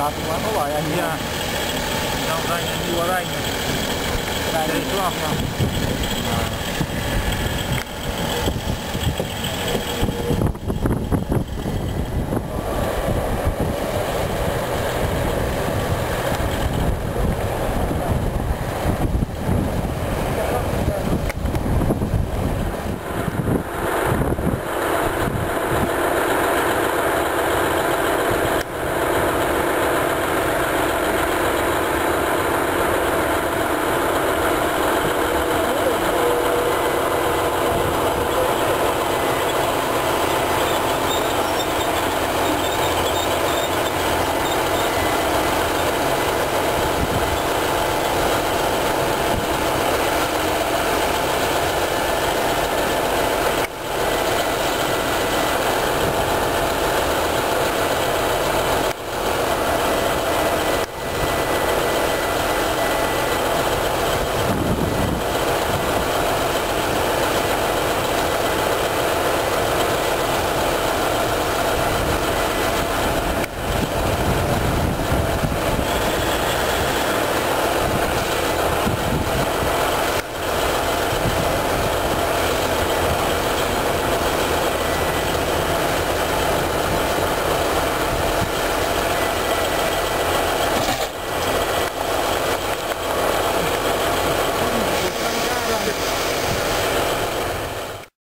Đợt quá có bởi anh nha. Đâu đây anh đi qua đây. Đây đi xuống không?